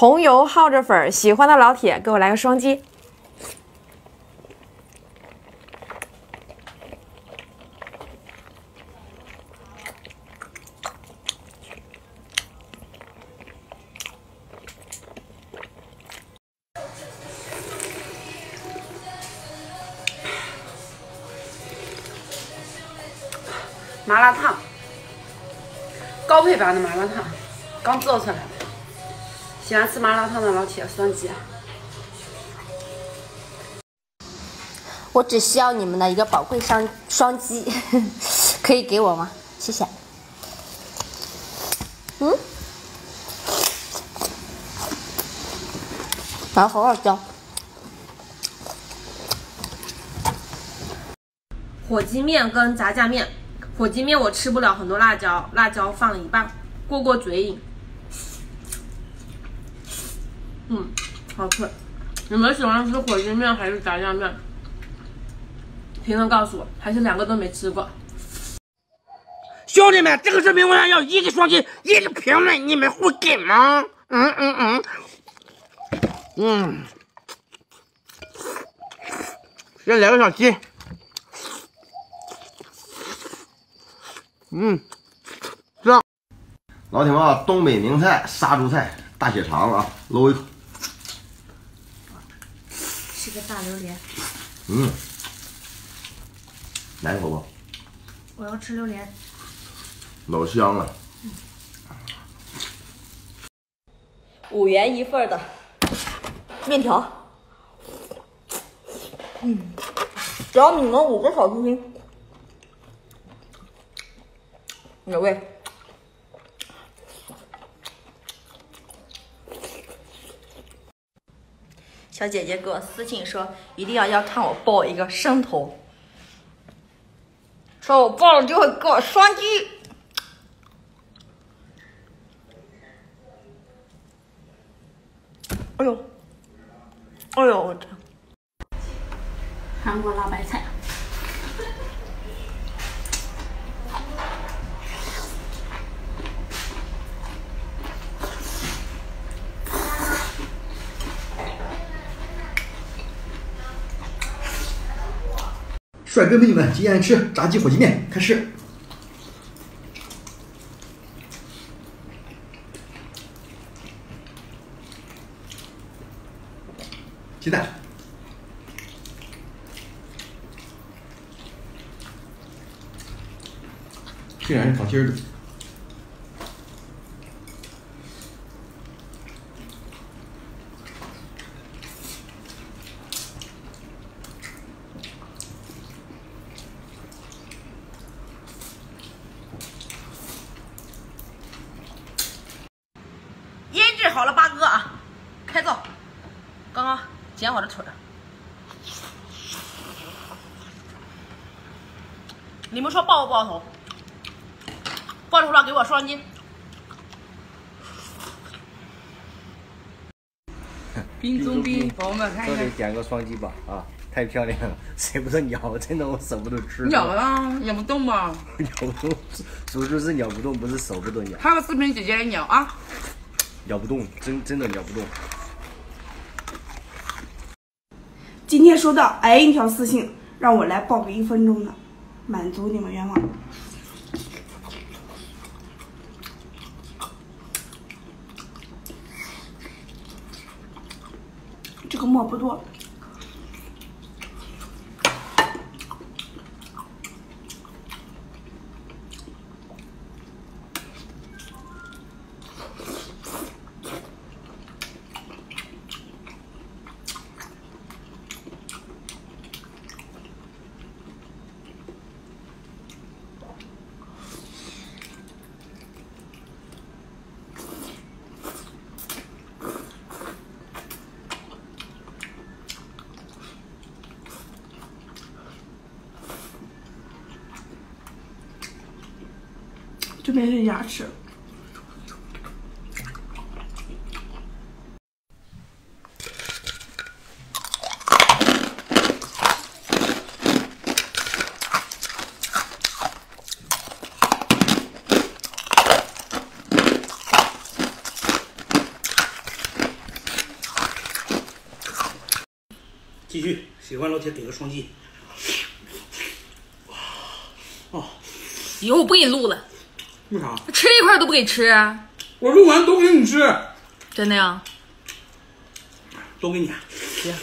红油耗着粉，喜欢的老铁给我来个双击。麻辣烫，高配版的麻辣烫，刚做出来的。喜欢吃麻辣烫的老铁，双击。我只需要你们的一个宝贵双双击，可以给我吗？谢谢。嗯，然后好辣椒。火鸡面跟炸酱面。火鸡面我吃不了很多辣椒，辣椒放了一半，过过嘴瘾。嗯，好吃。你们喜欢吃火鸡面还是炸酱面？评论告诉我，还是两个都没吃过。兄弟们，这个视频我想要一个双击，一个评论，你们会给吗？嗯嗯嗯，嗯，先来个小鸡。嗯，这样，老铁们啊，东北名菜杀猪菜大血肠啊，搂一口。吃个大榴莲。嗯，来一口吧。我要吃榴莲。老香了。五元一份的面条。嗯，只要你们五个小心心，美味。小姐姐给我私信说，一定要要看我爆一个生头，说我爆了就会给我双击。哎呦，哎呦我操！韩国辣白菜。帅哥美女们，今天吃炸鸡火鸡面，开始。鸡蛋，竟然是烤心的。好了，八哥啊，开灶！刚刚剪我的腿儿，你们说爆不爆头？爆头了给我双击！冰中冰，宝宝们看一下，点个双击吧啊！太漂亮了，舍不得咬，真的我舍不得吃。咬啊，咬不动吧？咬不动，叔叔是咬不动，不是舍不得咬。拍个视频，姐姐咬啊！咬不动，真真的咬不动。今天收到 N 条私信，让我来爆个一分钟的，满足你们愿望。这个墨不多。这边是牙齿。继续，喜欢老铁给个双击。哦。以后我不给你录了。为啥？吃一块都不给吃，我录完都给你吃，真的呀？都给你。行。